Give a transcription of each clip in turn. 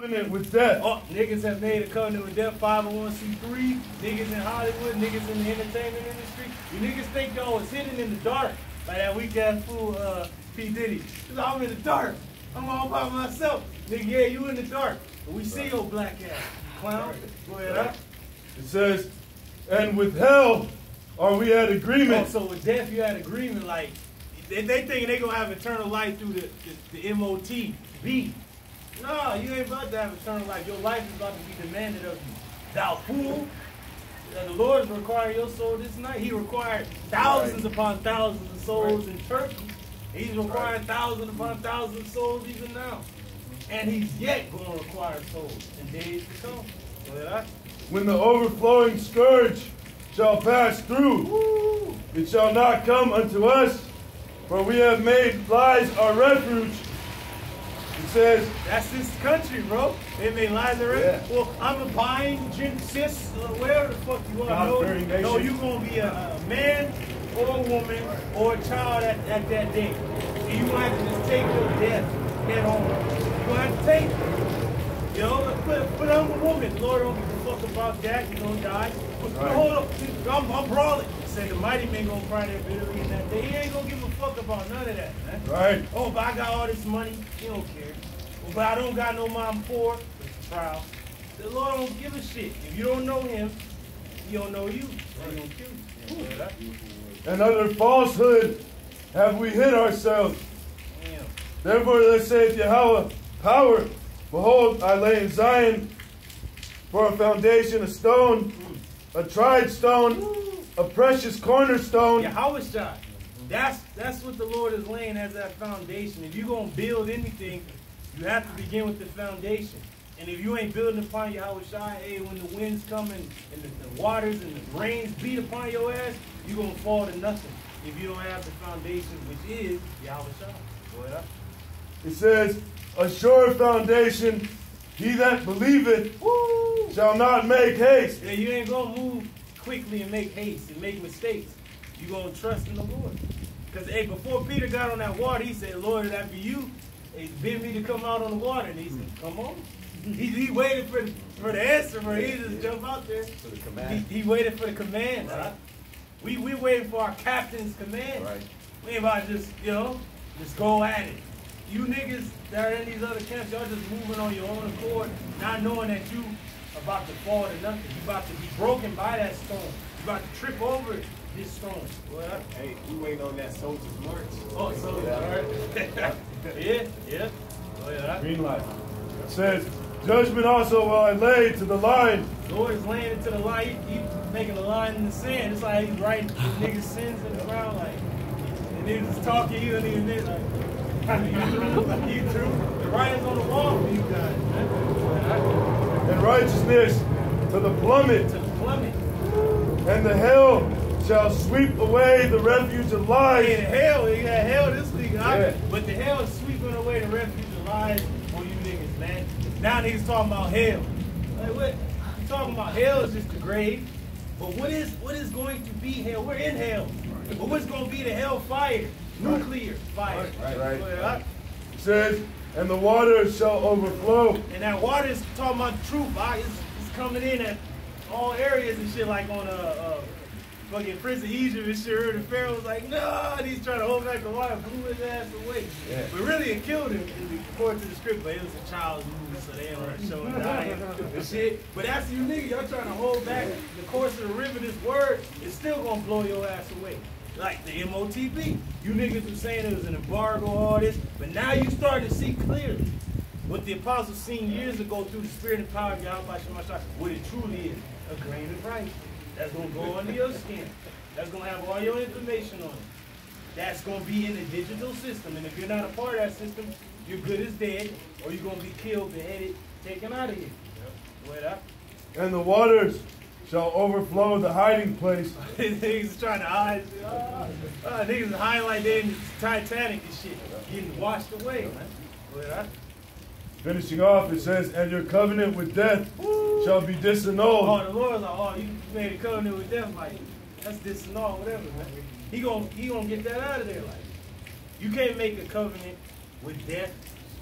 covenant with death. Oh, niggas have made a covenant with death, 501c3, niggas in Hollywood, niggas in the entertainment industry. You niggas think y'all was hidden in the dark by that weak ass fool uh, P. Diddy. Cause I'm in the dark. I'm all by myself. Nigga, yeah, you in the dark. But we see your black ass. Clown. Go ahead, huh? It says, and with hell are we at Oh, agreement. so with death, you had agreement like they, they think they gonna have eternal life through the, the, the MOT B. No, you ain't about to have eternal life. Your life is about to be demanded of you. Thou fool. The Lord is requiring your soul this night. He required thousands upon thousands of souls in Turkey. He's requiring thousands upon thousands of souls even now. And he's yet going to require souls in days to come. When the overflowing scourge shall pass through, Woo! it shall not come unto us, for we have made lies our refuge. It says, That's this country, bro. They made lies already. Yeah. Well, I'm a buying, gen, cis, uh, whatever the fuck you are. No, God-fearing no, nation. you gonna be a, a man or a woman or a child at, at that day. And you gonna have to just take your death head on. You gonna have to take it. You know, but, but I'm a woman. Lord don't give a fuck about that. You don't die. But Right. hold up. I'm, I'm brawling. Say the mighty man gonna cry there bitterly in that day. He ain't gonna give a fuck about none of that, man. right? Oh, but I got all this money. He don't care. Well, but I don't got no mom poor. It's a trial. The Lord don't give a shit. If you don't know him, he don't know you. He gonna kill you. And under falsehood have we hid ourselves. Damn. Therefore, thus saith Yahweh, power. Behold, I lay in Zion for a foundation, a stone, a tried stone, a precious cornerstone. Yeah, how is that? That's that's what the Lord is laying as that foundation. If you're gonna build anything, you have to begin with the foundation. And if you ain't building upon Yahweh Shai, hey, when the winds come and, and the, the waters and the rains beat upon your ass, you're gonna fall to nothing. If you don't have the foundation, which is Yahweh Shai. Go ahead. It says, a sure foundation, he that believeth Woo! shall not make haste. Yeah, you ain't gonna move quickly and make haste and make mistakes. you gonna trust in the Lord. Because hey, before Peter got on that water, he said, Lord, if that be you, he bid me to come out on the water. And he said, Come on. He, he waited for the, for the answer, but he just jump out there. For the command. He, he waited for the command. Right? We we waiting for our captain's command. Right. We ain't about to just, you know, just go at it. You niggas that are in these other camps, y'all just moving on your own accord, not knowing that you about to fall to nothing. You're about to be broken by that stone. You're about to trip over this stone. Well, Hey, we waiting on that soldier's march. oh, so, Yeah. right. yeah, yeah. Oh, yeah. Green light. It says, judgment also will I lay to the line. Lord is laying to the line. He, he making a line in the sand. It's like he's writing niggas' sins in the ground. Like, and niggas is talking. You don't even like, you through? You through? The writing's on the wall for you guys, man. And righteousness to the plummet, To the plummet. and the hell shall sweep away the refuge of In lies. hell, you got hell this week, huh? Yeah. But the hell is sweeping away the refuge of lies on you niggas, man. Now niggas talking about hell. Like what? You talking about hell is just the grave. But what is what is going to be hell? We're in hell. But what's going to be the hell fire? Nuclear fire. Right, right, I- It says, and the waters shall overflow. And that water is talking about truth. I, it's, it's coming in at all areas and shit, like on a uh, fucking Prince of Egypt and shit. The Pharaoh was like, no, and he's trying to hold back the water, blew his ass away. Yeah. But really, it killed him, according to the script. But it was a child's movie, so they didn't want to show him dying and shit. But after you niggas, y'all trying to hold back the course of the river. This word is still gonna blow your ass away. Like the MOTB. You niggas were saying it was an embargo, all this, but now you starting to see clearly what the apostles seen years ago through the spirit and power of Yahweh Shemashah, what it truly is, a grain of rice. That's gonna go under your skin. That's gonna have all your information on it. That's gonna be in the digital system. And if you're not a part of that system, you're good as dead, or you're gonna be killed, beheaded, taken out of here. Wait up. And the waters shall overflow the hiding place. niggas is trying to hide. Ah, ah, niggas is hiding like Titanic and shit. Getting washed away, man. Finishing off, it says, and your covenant with death shall be Oh, disannulled. the Lord's like, oh, you made a covenant with them, like that's all, whatever, man. He gonna he gonna get that out of there, like you can't make a covenant with death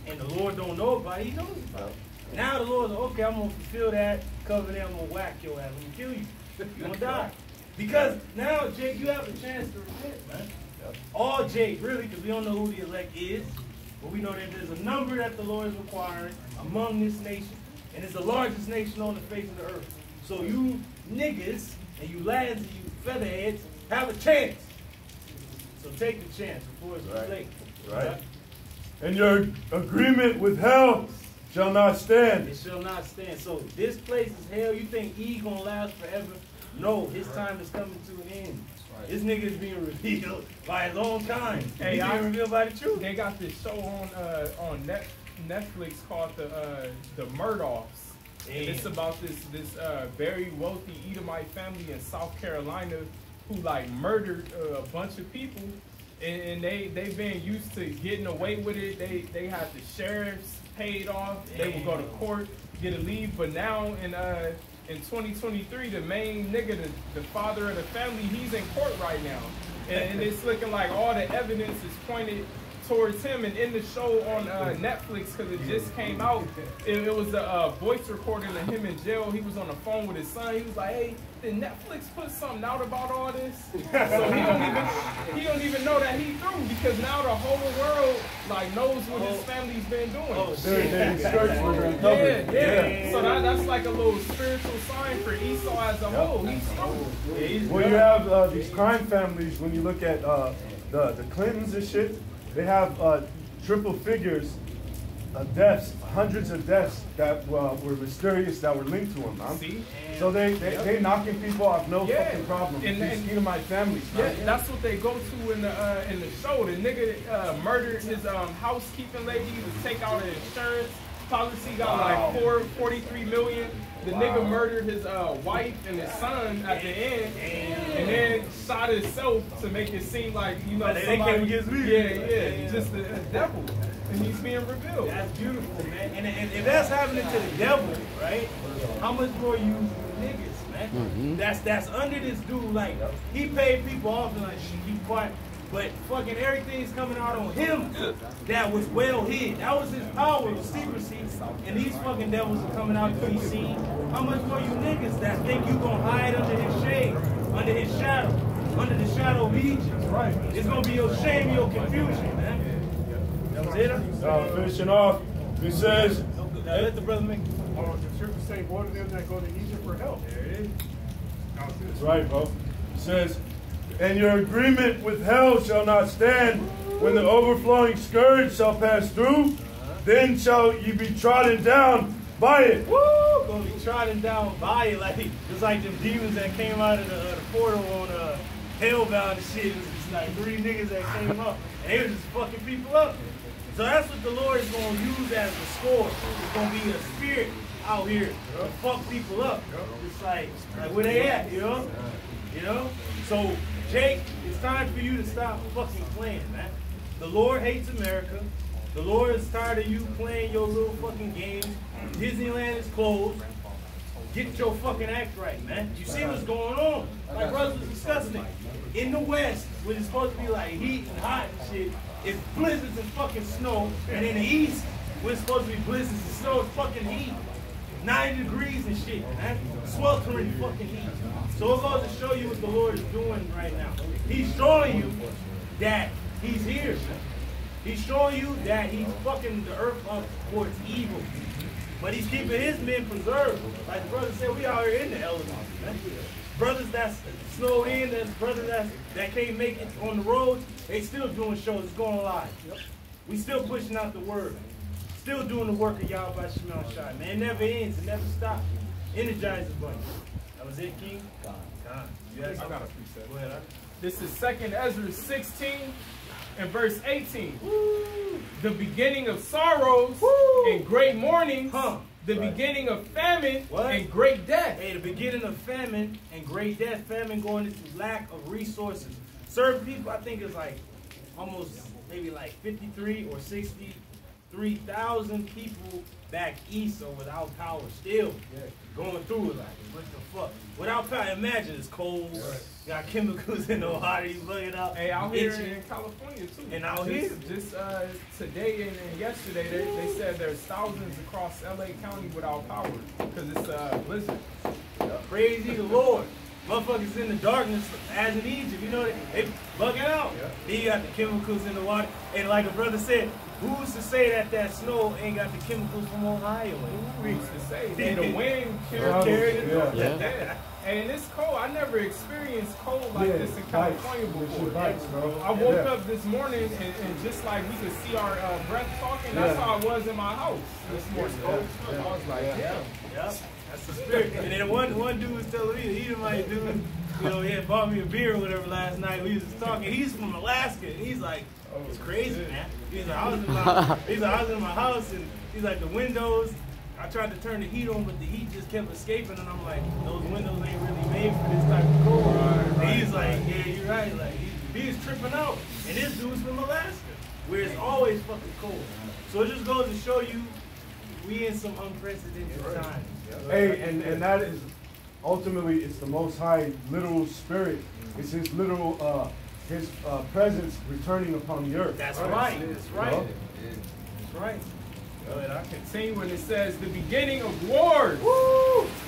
and the Lord don't know about it. He knows about it. Now the Lord's like, okay, I'm gonna fulfill that covenant. I'm gonna whack your ass. I'm gonna kill you. You're gonna die. Because now, Jake, you have a chance to repent, man. All Jake, really, because we don't know who the elect is, but we know that there's a number that the Lord is requiring among this nation. And it's the largest nation on the face of the earth. So you niggas and you lads and you featherheads have a chance. So take the chance before it's too Right. late. Right. And your agreement with hell shall not stand. It shall not stand. So this place is hell. You think E gonna last forever? No, his time is coming to an end. This nigga is being revealed by his own kind. Hey, He's I- being revealed by the truth. They got this show on uh, on Net, Netflix called the uh, the Murdaughs. And it's about this this uh, very wealthy Edomite family in South Carolina who like murdered uh, a bunch of people, and, and they they've been used to getting away with it. They they had the sheriffs paid off. They would go to court, get a leave. But now in uh in 2023, the main nigga, the, the father of the family, he's in court right now, and, and it's looking like all the evidence is pointed towards him. And in the show on uh, Netflix, because it just came out, it, it was a uh, voice recording of him in jail. He was on the phone with his son. He was like, "Hey, did Netflix put something out about all this?" So he don't even he don't even know that he threw because now the whole world like knows what his family's been doing. Oh shit. they're skirts were Yeah, yeah. So that, that's like a little spiritual sign for Esau as a whole. He's through. Well, you have uh, these crime families. When you look at uh, the the Clintons and shit, they have uh, triple figures of deaths, hundreds of deaths that uh, were mysterious that were linked to him. Man. See? So they they they knocking people off, no Yeah. fucking problem. And- These and- Edomite families. Yeah, Man. that's what they go to in the uh, in the show. The nigga uh, murdered his um, housekeeping lady to take out an insurance policy. Got Wow. like four, 43 million. The Wow. nigga murdered his uh, wife and his son at the end, and then shot himself to make it seem like you know Like they somebody. came against me. Yeah, yeah, Yeah. just the, a devil, and he's being revealed. That's beautiful, man. And, and if that's happening to the devil, right? How much more you niggas, man? That's that's under this dude. Like he paid people off and like shit, keep quiet. But fucking everything's coming out on him that was well hid. That was his power, was secrecy. And these fucking devils are coming out to be seen. How much more you niggas that think you gonna hide under his shade, under his shadow, under the shadow of Egypt? Right. It's gonna be your shame, your confusion, man. That was it. huh? Uh, finishing off, it says, Now let the brother make. Oh, the scriptures say, "Woe to them that go to Egypt for help." There it is. That's right, bro. It says, and your agreement with hell shall not stand when the overflowing scourge shall pass through. Then shall ye be trodden down by it. Woo! Gonna be trodden down by it like it's like them demons that came out of the, uh, the portal on uh, Hellbound and shit. It was just like three niggas that came up and they was just fucking people up. So that's what the Lord is gonna use as a score. It's gonna be a spirit out here to fuck people up. It's like, like where they at, you know? You know? So Jake, it's time for you to stop fucking playing, man. The Lord hates America. The Lord is tired of you playing your little fucking games. Disneyland is closed. Get your fucking act right, man. You see what's going on? Like brothers was discussing it. In the West, when it's supposed to be like heat and hot and shit, it's blizzards and fucking snow. And in the East, when it's supposed to be blizzards and snow, it's fucking heat. 90 degrees and shit, man. Sweltering fucking heat. So it goes to show you what the Lord is doing right now. He's showing you that He's here. He's showing you that He's fucking the earth up towards evil. But He's keeping His men preserved. Like the brother said, we here in the elements, man. Brothers that's snowed in, that's brothers that's, that can't make it on the roads, they still doing shows. It's going live. We still pushing out the word. Still doing the work of y'all by Shimon Shai. Man, it never ends. It never stops. Energize the bunch. That was it, King? God. God. You I got a precept. Go ahead. huh? This is Second Esdras 16 and verse 18. The beginning of sorrows Woo. and great mourning. Huh. The beginning of famine What? and great death. Hey, the beginning of famine and great death. Famine going into lack of resources. Certain people, I think it's like almost maybe like 53 or 63,000 people back east or without power still going through it like what the fuck? Without power, imagine it's cold. Got chemicals in the water, you bugging out. Hey, out here in California too. And out just, here. Just uh, today and, and yesterday, they, they said there's thousands across LA County without power because it's a uh, blizzard. Praise ye the Lord. Motherfuckers in the darkness as in Egypt. You know, they, they bugging out. Then you got the chemicals in the water. And like a brother said, who's to say that that snow ain't got the chemicals from Ohio? in it? Who reached to say? And the wind carried it. Yeah. Yeah. yeah. And it's cold. I never experienced cold like Yeah, this in. California It before. shit bites, bro. I woke Yeah. up this morning and, and just like we could see our uh, breath talking, that's how I was in my house this morning. Yeah. I was like, yeah. Yep. That's the spirit. And then one one dude was telling me, the Edomite dude, you know, he had bought me a beer or whatever last night. We was talking. He's from Alaska, and he's like, it's crazy, man. He's like, I was in my, he's like, I was in my house, and he's like, the windows. I tried to turn the heat on, but the heat just kept escaping, and I'm like, those windows ain't really made for this type of cold. and he's like, yeah, you're right. Like he, he's tripping out, and this dude's from Alaska, where it's always fucking cold. So it just goes to show you, we in some unprecedented times. Hey, and, and that is ultimately it's the Most High literal spirit. It's His literal uh, His uh, presence returning upon the earth. That's right. That's right. Well, That's right. Go ahead, I continue when it says, the beginning of wars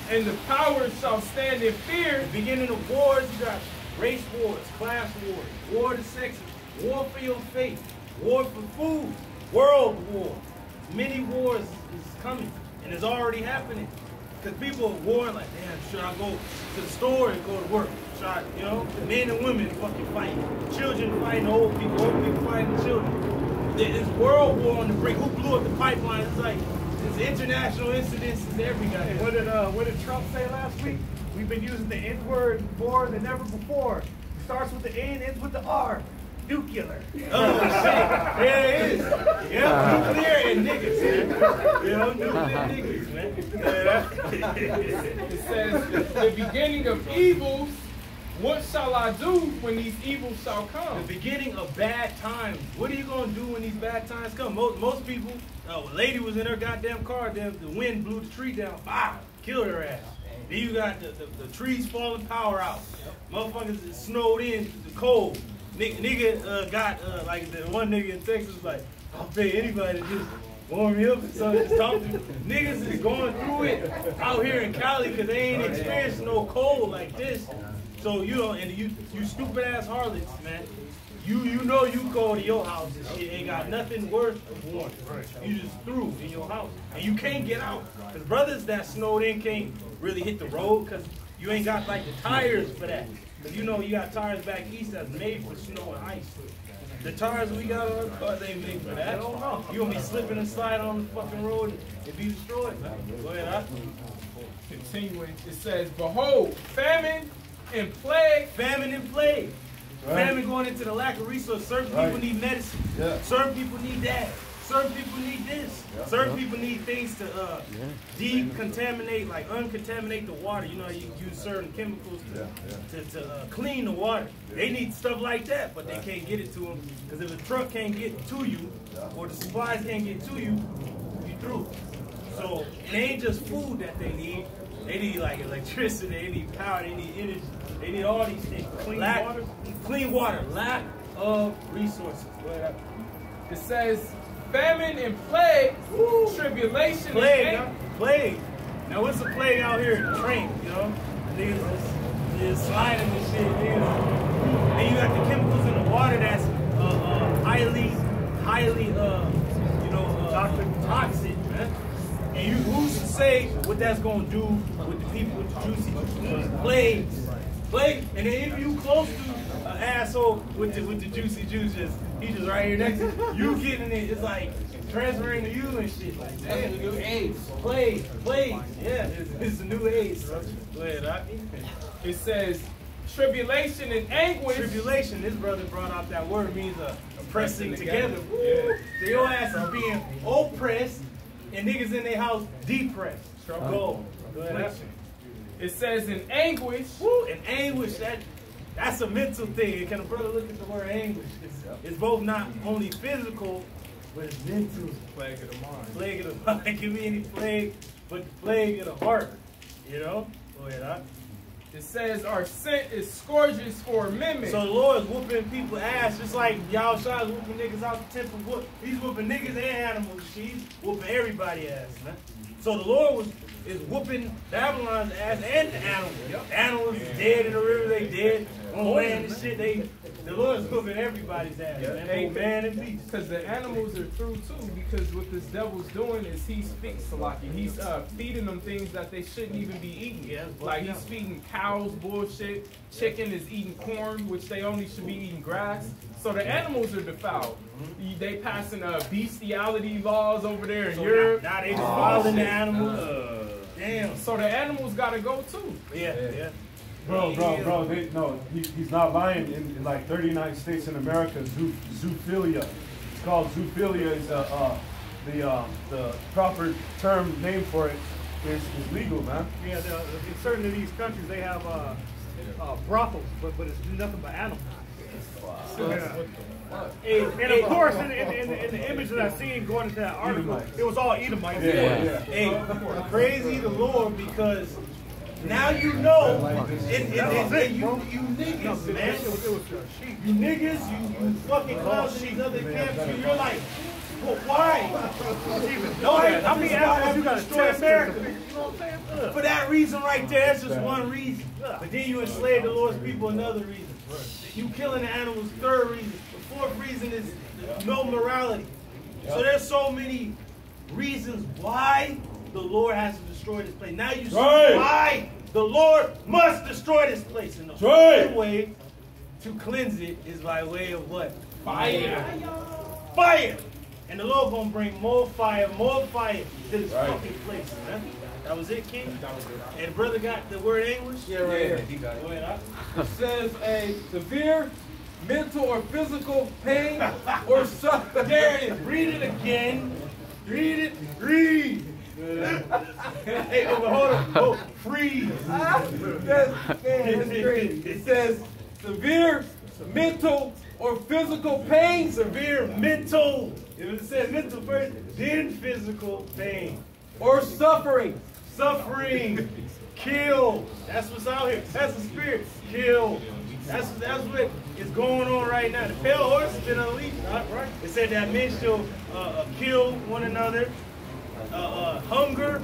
and the powers shall stand in fear. The beginning of wars, you got race wars, class wars, war to sexes, war for your faith, war for food, world war. Many wars is coming and it's already happening. Because people warring like, damn, should I go to the store and go to work? Should I, you know, men and women fucking fighting. Children fighting old people, old people fighting children. There's world war on the brink. Who blew up the pipeline? It's like, there's international incidences everywhere. What did uh, what did Trump say last week? We've been using the N word more than ever before. It Starts with the N, ends with the R. Nuclear. Oh shit! Yeah, it is. Yeah, uh-huh. nuclear and niggas, man. You know, nuclear uh-huh. niggas, man. It says, the beginning of evils, what shall I do when these evils shall come? the beginning of bad times. What are you gonna do when these bad times come? Most, most people, oh, a lady was in her goddamn car. The, the wind blew the tree down. Bah, killed her ass. Then you got the, the, the trees falling, power out. Motherfuckers is snowed in, the cold. Nigga, nigga uh, got uh, like the one nigga in Texas like, I'll pay anybody just warm me up and something. Just talk to me. Niggas is going through it out here in Cali because they ain't experienced no cold like this. So you know, and you you stupid ass harlots, man. You you know you go to your house and shit ain't got nothing worth warmth. You just through in your house and you can't get out. Cause brothers that snowed in can't really hit the road cause you ain't got like the tires for that. You know you got tires back east that's made for snow and ice. The tires we got on our cars ain't made for that. You gonna be slipping and sliding on the fucking road and be destroyed. man. Go ahead, huh? Continuing, it says, Behold, famine and plague. Famine and plague. Right. Famine going into the lack of resources. Certain Right. people need medicine. Yeah. Certain people need that. Certain people need this. Yeah. Certain people need things to uh, decontaminate, like uncontaminate the water. You know, you use certain chemicals to, to, to uh, clean the water. They need stuff like that, but they can't get it to them because if the truck can't get to you or the supplies can't get to you, you through. So it ain't just food that they need. They need like electricity. They need power. They need energy. They need all these things. Clean lack, water? Clean water. Lack of resources. Go. It says, famine and plague, tribulation Plague, and huh? plague. Now what's the plague out here in the train? You know, niggas is, is sliding and shit. Niggas. And you got the chemicals in the water that's uh, uh, highly, highly, uh, you know, uh, toxic, toxic, man. And you, who's to say what that's gonna do with the people with the juicy plagues? Plague, and then if you close to an asshole with the with the juicy juices, he just right here next to you, you getting it. It's like transferring to you and shit. Like damn, the new AIDS, plague, plague. Yeah, it's, it's the new AIDS. Go ahead, Doc. It says, tribulation and anguish. Tribulation. This brother brought out that word means a, pressing Pressing together. together. Woo. So your ass is being oppressed, and niggas in their house depressed. Go. Go ahead. Doc. It says in anguish. Woo, and anguish, that that's a mental thing. Can a brother look at the word anguish? It's, it's both not only physical, but it's mental. Plague of the mind. Plague of the mind. Give me any plague, but the plague of the heart. You know? Go ahead, huh? It says our scent is scourges for amendment. So the Lord is whooping people ass just like y'all shot whooping niggas out the temple. Whoop. He's whooping niggas and animals. He's whooping everybody ass, man. So the Lord was is whooping Babylon's ass and the animals. The animals is dead in the river, they dead. On land and shit, they the Lord's whooping everybody's ass, man. Both man and beast. Because the animals are through too. Because what this devil's doing is he's fixing Salaki. He's uh, feeding them things that they shouldn't even be eating. Yeah, like he's feeding cows bullshit. Chicken is eating corn, which they only should be eating grass. So the animals are defiled. They passing uh, bestiality laws over there in So Europe. now, now they just following the animals. Damn. So the animals gotta go too. Yeah, yeah. Bro, bro, bro, they, no, he, he's not lying. In, in like 39 states in America, zoo, zoophilia. It's called zoophilia. Is uh, uh, the uh, the proper term name for it is, is legal, man. Yeah, the, in certain of these countries, they have uh, uh, brothels, but, but it's nothing but animals. Yeah. Hey, And of course, in, in, in, in the image that I seen going into that article, Edomites. it was all Edomites. Yeah, yeah. Hey, praise ye the Lord because now you know, and, and, and, you, you niggas, man, you niggas, you, you fucking clowns in these other camps, you- you're like, well, why? No, I, many animals you destroy? America? For that reason right there, that's just one reason. But then you enslave the Lord's people another reason. You killing the animals, third reason. The fourth reason is no morality. So there's so many reasons why the Lord has to destroy this place. Now you see Right. why the Lord must destroy this place. And the Right. only way to cleanse it is by way of what? Fire. Fire! And the Lord gonna bring more fire, more fire to this Right. fucking place, man. That was it, King? And brother got the word English? Yeah, right here. He got it. Go ahead, It says a severe mental or physical pain or suffering. There it is. Read it again. Read it. Read. Hey, oh, hold on. Oh, freeze. That's, man, that's great. It says severe mental or physical pain. Severe mental. If it says mental first, then physical pain. or suffering. Suffering. Kill. That's what's out here. That's the spirit. Kill. That's that's what is going on right now. The pale horse has been unleashed. Right? It said that men shall uh, uh, kill one another. Uh, uh, hunger.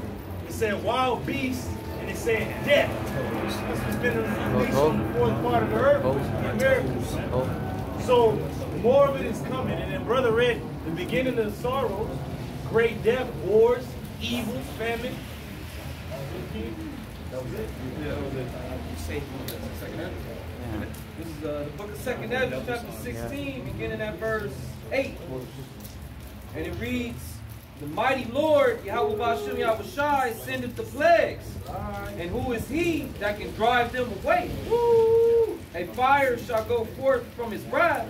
It said wild beasts. And it said death. That's what's been unleashed on the fourth part of the earth. The Americas. So more of it is coming. And then brother read the beginning of sorrows, great death, wars, evil, famine. That was it. Yeah, that was it. This is uh, the book of Second Esdras, chapter 16, beginning at verse 8. And it reads, The mighty Lord, Yahweh Bashem Yahushai, sendeth the plagues. And who is he that can drive them away? Woo! A fire shall go forth from his wrath.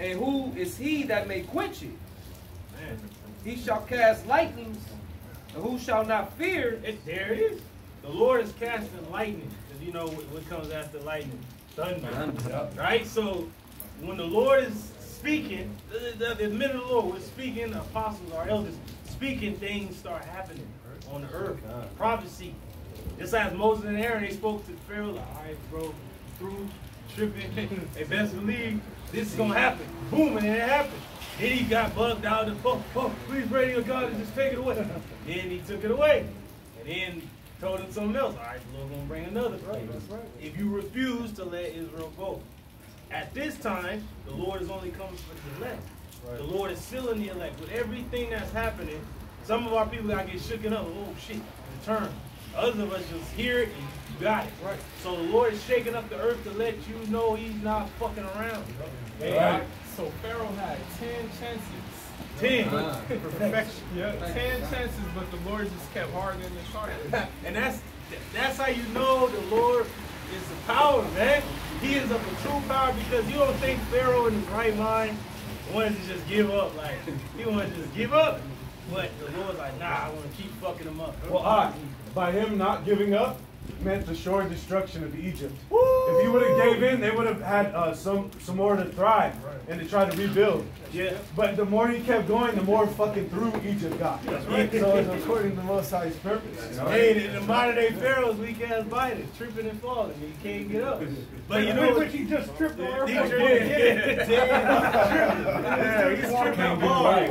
And who is he that may quench it? He shall cast lightnings. And who shall not fear? It, there it is. The Lord is casting lightning. Because you know what, what comes after lightning? Thunder. Right? So when the Lord is speaking, the, the, men of the Lord, we're speaking, the apostles, our elders, speaking, things start happening on the earth. Uh-huh. Prophecy. Just as Moses and Aaron, they spoke to Pharaoh, like, all right, bro, through, tripping, they best believe this is going to happen. Boom, and it happened. Then he got bugged out and, oh, oh, please pray to your God and just take it away. then he took it away. And then told him something else. All right, the Lord's going to bring another. Right, that's right. If you refuse to let Israel go. At this time, the Lord is only coming for the elect. The Lord is sealing the elect. With everything that's happening, some of our people got to get shooken up. Oh, shit, return. Others of us just hear it and you got it. Right. So the Lord is shaking up the earth to let you know he's not fucking around. Hey, Right. So Pharaoh had 10 chances. Ten. Uh-huh. Perfection. Yeah, 10 chances, but the Lord just kept hardening the charges. and that's that's how you know the Lord is the power, man. He is of the true power because you don't think Pharaoh in his right mind wanted to just give up. Like he wanted to just give up. But the Lord's like, nah, I want to keep fucking him up. Well, I, by him not giving up, meant the sure destruction of Egypt. Woo! If he would have gave in, they would have had uh, some some more to thrive and to try to rebuild. Yeah. But the more he kept going, the more fucking through Egypt got. right. So it's according to Most High's purpose. You know? Hey, the, the modern day pharaohs, weak ass Biden, tripping and falling, he can't get up. But you know what? he just tripped on He airport. tripped. Yeah, he's tripping and falling.